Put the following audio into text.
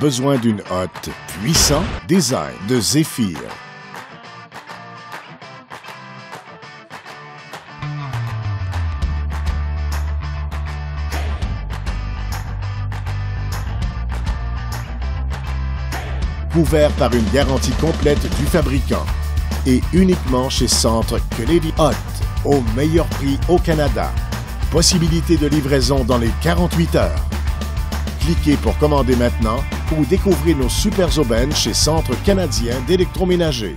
Besoin d'une hotte puissant? Design de Zephyr. Couvert par une garantie complète du fabricant et uniquement chez Centre Kennedy Hot, au meilleur prix au Canada. Possibilité de livraison dans les 48 heures. Cliquez pour commander maintenant ou découvrez nos super aubaines chez Centre canadien d'électroménager.